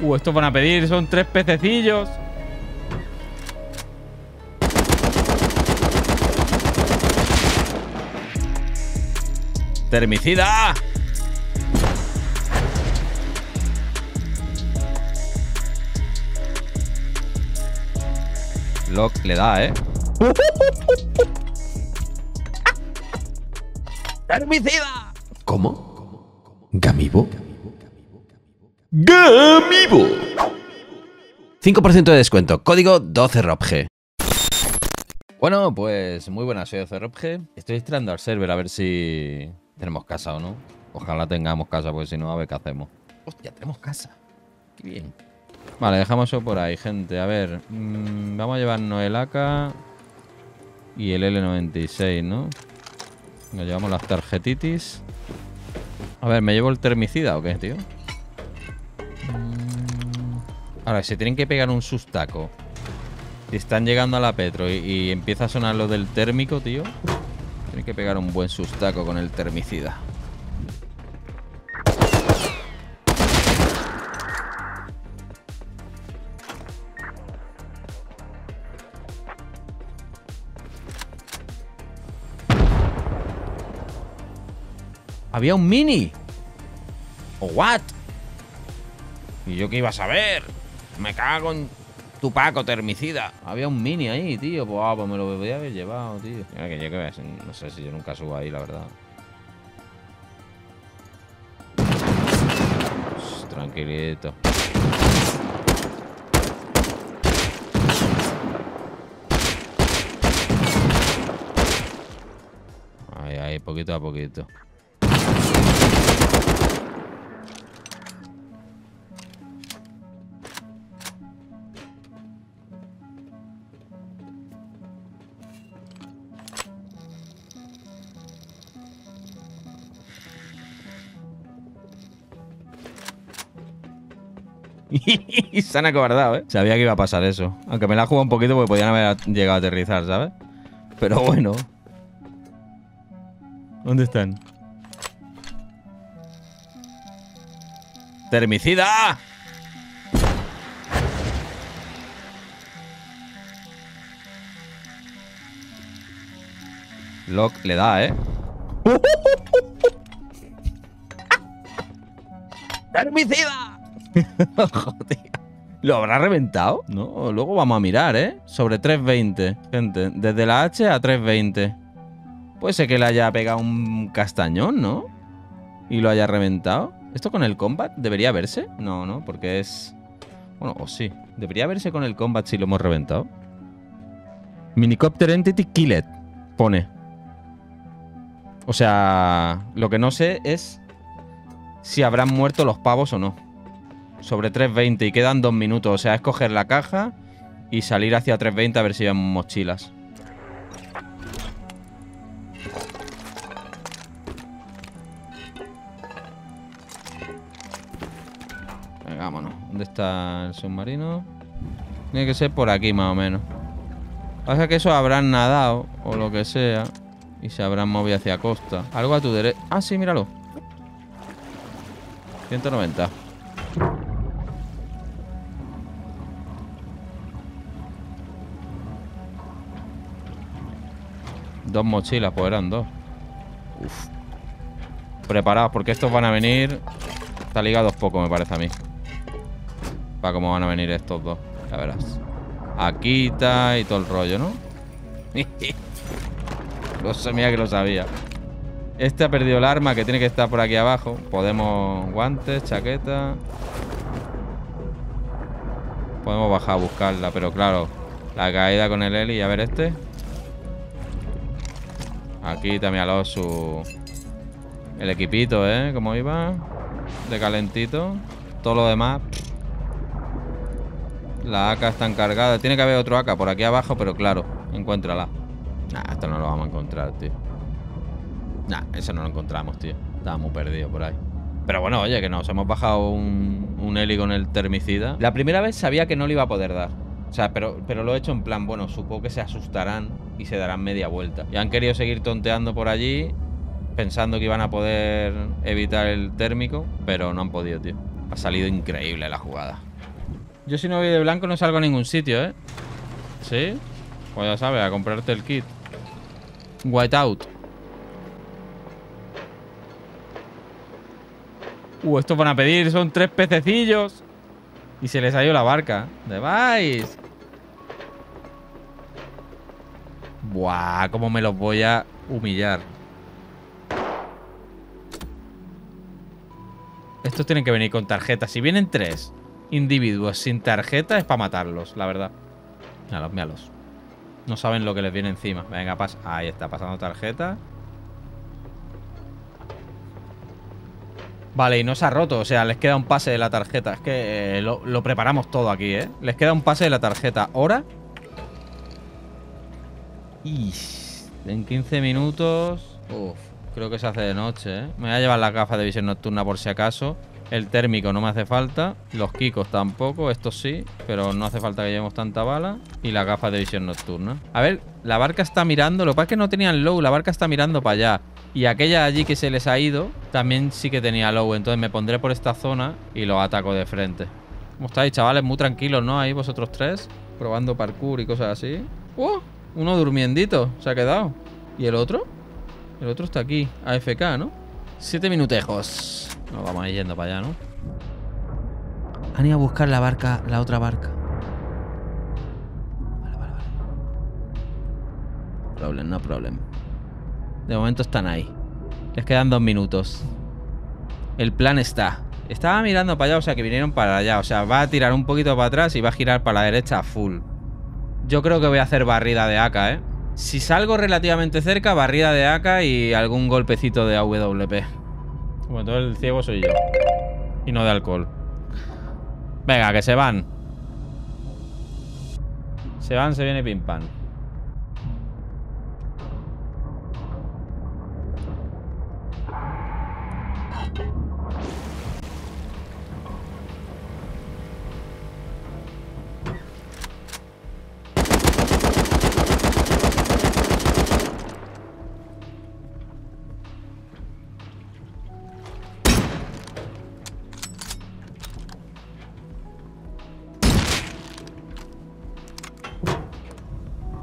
Uh, estos van a pedir, son tres pececillos. ¡Termicida! Lock le da, ¿eh? ¡Termicida! ¿Cómo? ¿Gamibo? ¡Gamibo! 5% de descuento. Código 12ROPG. Bueno, pues muy buenas, soy CRPG. Estoy entrando al server a ver si tenemos casa o no. Ojalá tengamos casa, porque si no, a ver qué hacemos. Hostia, tenemos casa. Qué bien. Vale, dejamos eso por ahí, gente. A ver, mmm, vamos a llevarnos el AK y el L96, ¿no? Nos llevamos las tarjetitis. A ver, ¿me llevo el termicida o qué, tío? Mm, Ahora, se tienen que pegar un sustaco. Si están llegando a la Petro y, empieza a sonar lo del térmico, tío. Tienen que pegar un buen sustaco con el termicida. Había un mini. ¿O what? ¿Y yo qué iba a saber? Me cago en tu Paco termicida. Había un mini ahí, tío. Pues, ah, pues me lo podía haber llevado, tío. Mira que yo que no sé si yo nunca subo ahí, la verdad. Tranquilito. Ahí, ahí, poquito a poquito. Y se han acobardado, ¿eh? Sabía que iba a pasar eso. Aunque me la he jugado un poquito porque podían haber llegado a aterrizar, ¿sabes? Pero bueno. ¿Dónde están? ¡Termicida! Lock le da, ¿eh? ¡Termicida! Joder. ¿Lo habrá reventado? No, luego vamos a mirar, ¿eh? Sobre 320, gente. Desde la H a 320. Puede ser que le haya pegado un castañón, ¿no? Y lo haya reventado. ¿Esto con el combat debería verse? No, no, porque es... Bueno, o sí. Debería verse con el combat si lo hemos reventado. Minicopter Entity Killet. Pone. O sea, lo que no sé es si habrán muerto los pavos o no sobre 320 y quedan dos minutos. O sea, es coger la caja y salir hacia 320 a ver si hay mochilas. Venga, vámonos. ¿Dónde está el submarino? Tiene que ser por aquí más o menos. Pasa que eso habrán nadado o lo que sea y se habrán movido hacia costa. Algo a tu derecha. Ah, sí, míralo. 190. Dos mochilas, pues eran dos. Uf. Preparados, porque estos van a venir. Está ligados poco, me parece a mí. Para cómo van a venir estos dos. Ya verás. Aquita y todo el rollo, ¿no? lo sabía que lo sabía. Este ha perdido el arma que tiene que estar por aquí abajo. Podemos guantes, chaqueta. Podemos bajar a buscarla, pero claro, la caída con el Eli. A ver este. Aquí también a su... El equipito, ¿eh? Como iba. De calentito. Todo lo demás. La AK está encargada. Tiene que haber otro AK por aquí abajo, pero claro. Encuéntrala. Nah, esto no lo vamos a encontrar, tío. Nah, eso no lo encontramos, tío. Estábamos perdidos por ahí. Pero bueno, oye, que nos hemos bajado un, un heli con el termicida. La primera vez sabía que no le iba a poder dar. O sea, pero, pero lo he hecho en plan, bueno, supongo que se asustarán y se darán media vuelta. Y han querido seguir tonteando por allí, pensando que iban a poder evitar el térmico, pero no han podido, tío. Ha salido increíble la jugada. Yo si no voy de blanco no salgo a ningún sitio, ¿eh? ¿Sí? Pues ya sabes, a comprarte el kit. Whiteout. Uh, estos van a pedir, son tres pececillos. Y se les ha ido la barca. ¿Dónde vais? Buah, cómo me los voy a humillar. Estos tienen que venir con tarjeta. Si vienen tres individuos sin tarjeta, es para matarlos, la verdad. Míralos, míralos. No saben lo que les viene encima. Venga, pasa. Ahí está, pasando tarjeta. Vale, y no se ha roto. O sea, les queda un pase de la tarjeta. Es que eh, lo, lo preparamos todo aquí, ¿eh? Les queda un pase de la tarjeta. ¿Hora? Y en 15 minutos. Uf, creo que se hace de noche, ¿eh? Me voy a llevar las gafas de visión nocturna por si acaso. El térmico no me hace falta. Los kikos tampoco. Estos sí. Pero no hace falta que llevemos tanta bala. Y las gafas de visión nocturna. A ver, la barca está mirando. Lo que pasa es que no tenían low. La barca está mirando para allá. Y aquella allí que se les ha ido, también sí que tenía low. Entonces me pondré por esta zona y los ataco de frente. ¿Cómo estáis, chavales? Muy tranquilos, ¿no? Ahí vosotros tres. Probando parkour y cosas así. ¡Uh! Uno durmiendito se ha quedado. ¿Y el otro? El otro está aquí. AFK, ¿no? Siete minutejos. Nos vamos a ir yendo para allá, ¿no? Han ido a buscar la barca, la otra barca. Vale, vale, vale. Problem, no problem. De momento están ahí. Les quedan dos minutos. El plan está. Estaba mirando para allá, o sea que vinieron para allá. O sea, va a tirar un poquito para atrás y va a girar para la derecha full. Yo creo que voy a hacer barrida de AK, ¿eh? Si salgo relativamente cerca, barrida de AK y algún golpecito de AWP. Bueno, todo el ciego soy yo. Y no de alcohol. Venga, que se van. Se van, se viene pim pam.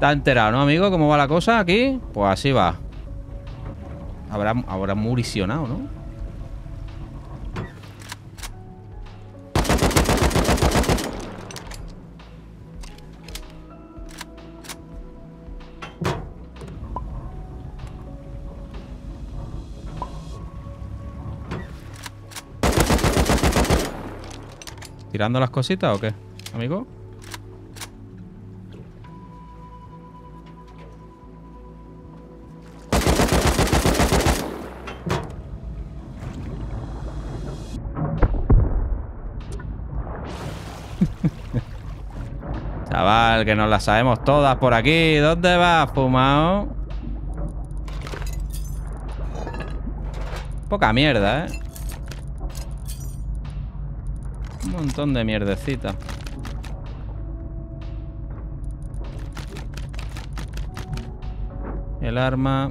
Está enterado, ¿no, amigo? ¿Cómo va la cosa aquí? Pues así va. Habrá, habrá muricionado, ¿no? ¿Tirando las cositas o qué, amigo? Chaval, que nos las sabemos todas por aquí. ¿Dónde vas, fumado? Poca mierda, ¿eh? Un montón de mierdecita. El arma...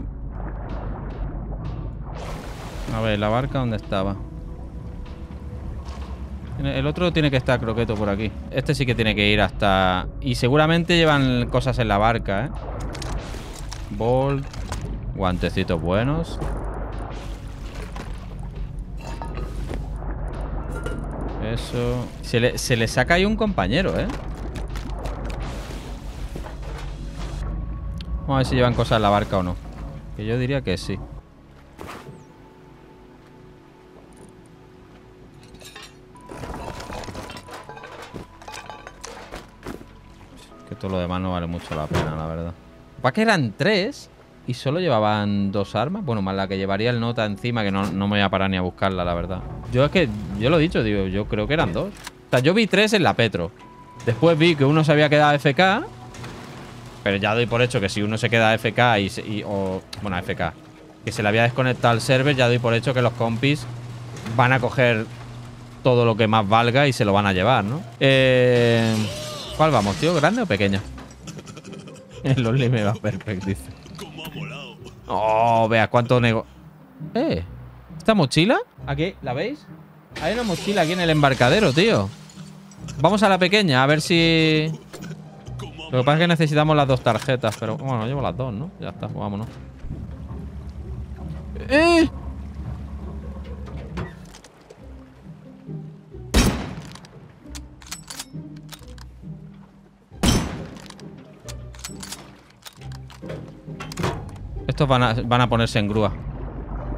A ver, ¿la barca dónde estaba? El otro tiene que estar croqueto por aquí. Este sí que tiene que ir hasta... Y seguramente llevan cosas en la barca, ¿eh? Bolt. Guantecitos buenos. Eso... Se le, se le saca ahí un compañero, ¿eh? Vamos a ver si llevan cosas en la barca o no. Que yo diría que sí. Lo demás no vale mucho la pena, la verdad. ¿Para que eran tres? Y solo llevaban dos armas. Bueno, más la que llevaría el nota encima, que no, no me voy a parar ni a buscarla, la verdad. Yo es que, yo lo he dicho, digo, yo creo que eran dos. O sea, yo vi tres en la Petro. Después vi que uno se había quedado FK. Pero ya doy por hecho que si uno se queda FK y, y- o, bueno, FK, que se le había desconectado al server, ya doy por hecho que los compis van a coger todo lo que más valga y se lo van a llevar, ¿no? Eh, ¿Cuál vamos, tío? ¿Grande o pequeño? El Only me va perfect, dice. Oh, vea cuánto nego... Eh, ¿esta mochila? ¿Aquí? ¿La veis? Hay una mochila aquí en el embarcadero, tío. Vamos a la pequeña, a ver si... Lo que pasa es que necesitamos las dos tarjetas, pero bueno, llevo las dos, ¿no? Ya está, pues vámonos. ¡Eh! Estos van a, ponerse en grúa.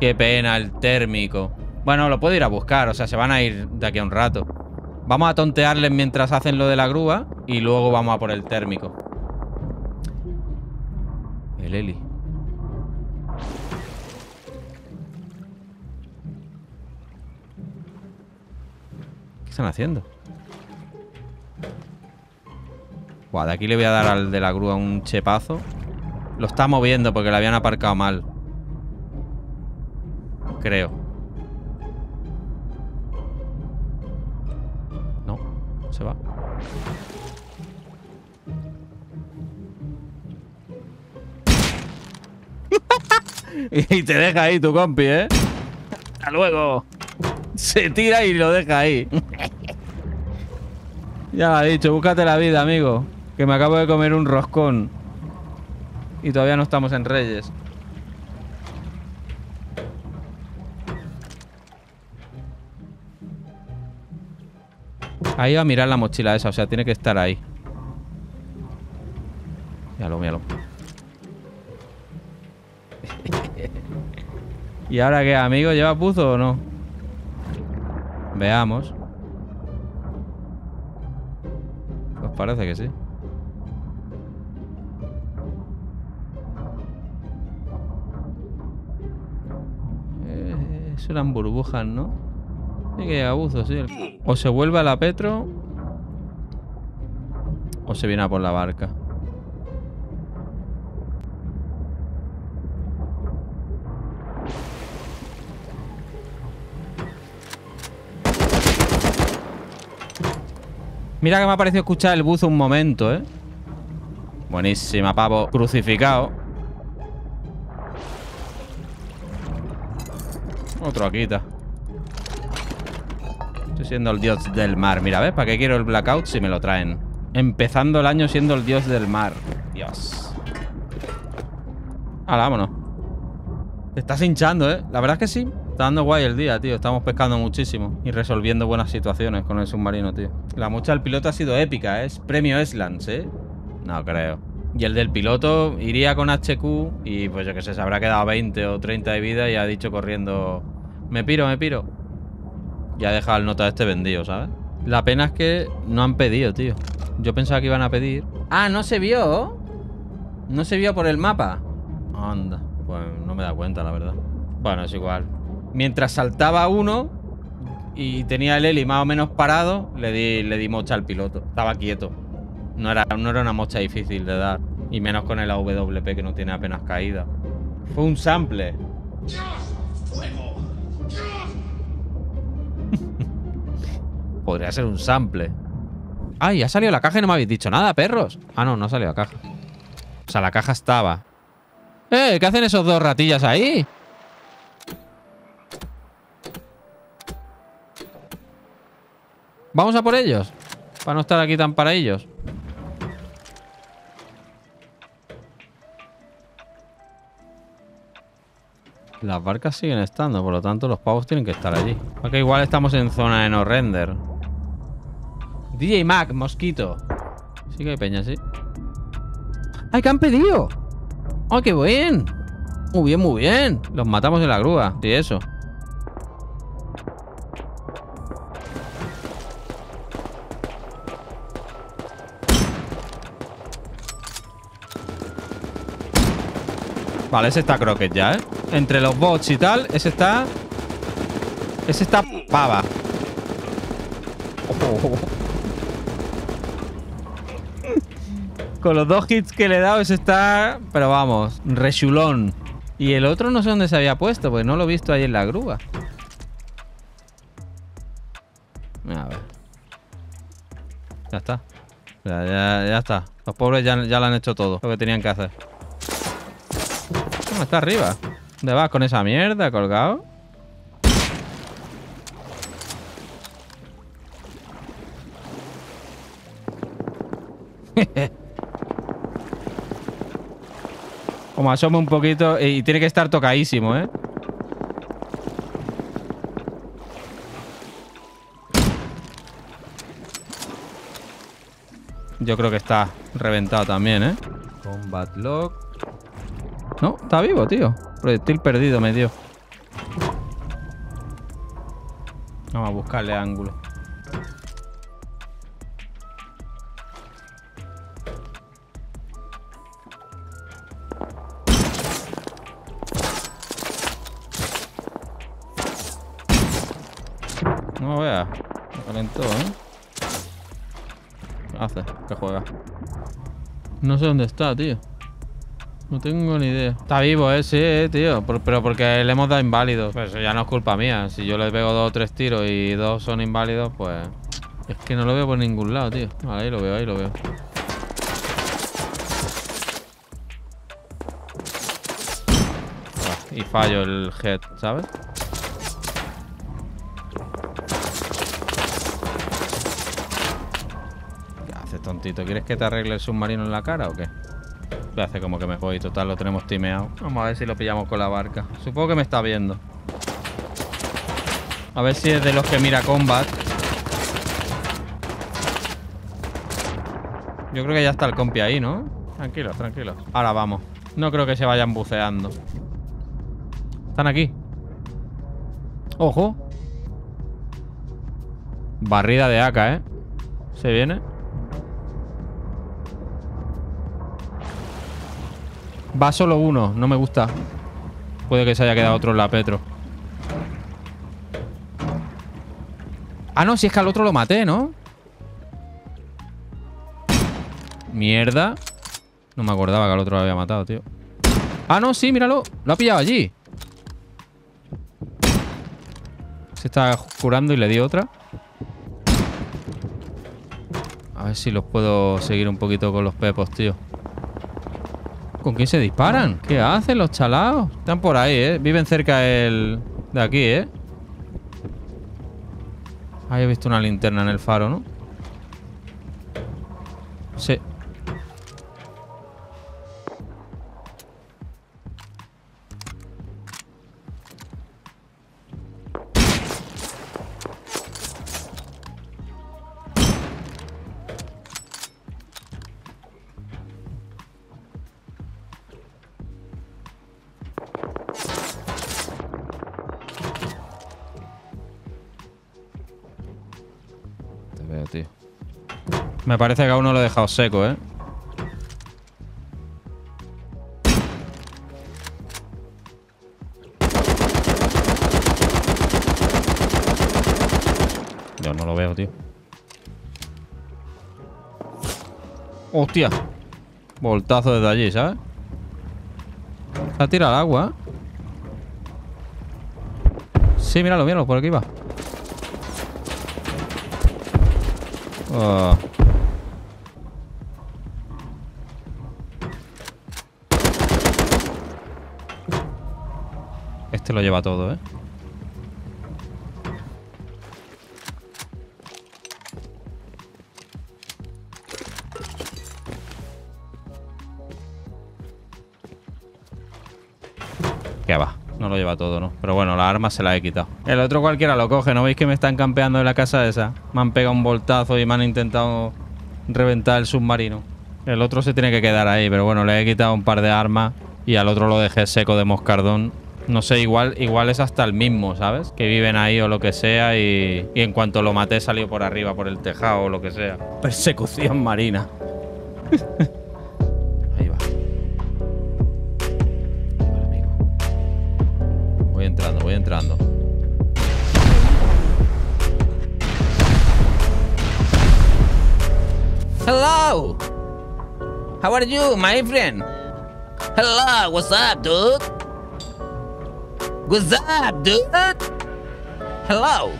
Qué pena el térmico. Bueno, lo puedo ir a buscar, o sea, se van a ir de aquí a un rato. Vamos a tontearles mientras hacen lo de la grúa y luego vamos a por el térmico. El Eli. ¿Qué están haciendo? Buah, de aquí le voy a dar al de la grúa un chepazo. Lo está moviendo porque le habían aparcado mal. Creo. No, se va. y te deja ahí tu compi, ¿eh? Hasta luego. Se tira y lo deja ahí. ya lo ha dicho, búscate la vida, amigo. Que me acabo de comer un roscón. Y todavía no estamos en Reyes. Ahí va a mirar la mochila esa, o sea, tiene que estar ahí. Míralo, míralo. ¿Y ahora qué, amigo? ¿Lleva puzo o no? Veamos. Pues parece que sí. Eran burbujas, ¿no? Sí que abuso, sí. O se vuelve a la Petro o se viene a por la barca. Mira que me ha parecido escuchar el buzo un momento, ¿eh? Buenísima, pavo. Crucificado. Otro aquí está. Estoy siendo el dios del mar. Mira, ¿ves? ¿Para qué quiero el blackout si me lo traen? Empezando el año siendo el dios del mar. Dios. Hala, vámonos. Te estás hinchando, ¿eh? La verdad es que sí. Está dando guay el día, tío. Estamos pescando muchísimo y resolviendo buenas situaciones con el submarino, tío. La mucha del piloto ha sido épica, ¿eh? Es premio Eslands, ¿eh? No creo. Y el del piloto iría con HQ y pues yo que sé, se habrá quedado 20 o 30 de vida y ha dicho corriendo... Me piro, me piro. Y ha dejado el nota este vendido, ¿sabes? La pena es que no han pedido, tío. Yo pensaba que iban a pedir. Ah, ¿no se vio? ¿No se vio por el mapa? Anda. Pues no me da cuenta, la verdad. Bueno, es igual. Mientras saltaba uno y tenía el heli más o menos parado, le di, le di mocha al piloto. Estaba quieto. No era, no era una mocha difícil de dar. Y menos con el AWP que no tiene apenas caída. Fue un sample. Podría ser un sample. ¡Ay! Ha salido la caja y no me habéis dicho nada, perros. Ah, no, no ha salido la caja. O sea, la caja estaba. ¡Eh! ¿Qué hacen esos dos ratillas ahí? Vamos a por ellos. Para no estar aquí tan para ellos. Las barcas siguen estando, por lo tanto los pavos tienen que estar allí. Ok, igual estamos en zona de no render. DJ Mac, mosquito. Sí que hay peña, sí. ¡Ay, qué han pedido! ¡Oh, qué bien! Muy bien, muy bien. Los matamos en la grúa. Sí, eso. Vale, ese está croquet ya, ¿eh? Entre los bots y tal, ese está... Ese está pava. Con los dos hits que le he dado, ese está... Pero vamos, rechulón. Y el otro no sé dónde se había puesto, porque no lo he visto ahí en la grúa. A ver. Ya está. Ya, está. Los pobres ya, ya lo han hecho todo, lo que tenían que hacer. No, está arriba. ¿Dónde vas con esa mierda colgado? Como asoma un poquito y tiene que estar tocadísimo, ¿eh? Yo creo que está reventado también, ¿eh? Combat log. No, está vivo, tío. Proyectil perdido me dio. Vamos a buscarle ángulo. No sé dónde está, tío. No tengo ni idea. Está vivo, eh, sí, eh, tío. pero porque le hemos dado inválido. Pues eso ya no es culpa mía. Si yo le pego dos o tres tiros y dos son inválidos, pues. Es que no lo veo por ningún lado, tío. Vale, ahí lo veo, ahí lo veo. y fallo el head, ¿sabes? ¿Quieres que te arregle el submarino en la cara o qué? A hacer como que me voy. Total, lo tenemos timeado. Vamos a ver si lo pillamos con la barca. Supongo que me está viendo. A ver si es de los que mira combat. Yo creo que ya está el compi ahí, ¿no? Tranquilos, tranquilos. Ahora vamos. No creo que se vayan buceando. Están aquí. ¡Ojo! Barrida de AK, ¿eh? Se viene. Va solo uno, no me gusta. Puede que se haya quedado otro en la Petro. Ah, no, si es que al otro lo maté, ¿no? Mierda. No me acordaba que al otro lo había matado, tío. Ah, no, sí, míralo. Lo ha pillado allí. Se está curando y le di otra. A ver si los puedo seguir un poquito con los pepos, tío. ¿Con quién se disparan? ¿Qué hacen los chalados? Están por ahí, ¿eh? Viven cerca del... de aquí, ¿eh? Ahí he visto una linterna en el faro, ¿no? Sí. Me parece que a uno lo he dejado seco, ¿eh? Yo no lo veo, tío. ¡Hostia! Voltazo desde allí, ¿sabes? Se ha tirado al agua. Sí, míralo, míralo, por aquí va. Oh. Este lo lleva todo, ¿eh? ¿Qué va? No lo lleva todo, ¿no? Pero bueno, la arma se la he quitado. El otro cualquiera lo coge. ¿No veis que me están campeando en la casa esa? Me han pegado un voltazo y me han intentado reventar el submarino. El otro se tiene que quedar ahí, pero bueno, le he quitado un par de armas y al otro lo dejé seco de moscardón no sé, igual, igual es hasta el mismo, ¿sabes? Que viven ahí o lo que sea y, en cuanto lo maté salió por arriba, por el tejado o lo que sea. Persecución marina. ahí va. Voy entrando, voy entrando. Hello. How are you, my friend? Hello, what's up, dude? What's up, dude? Hello.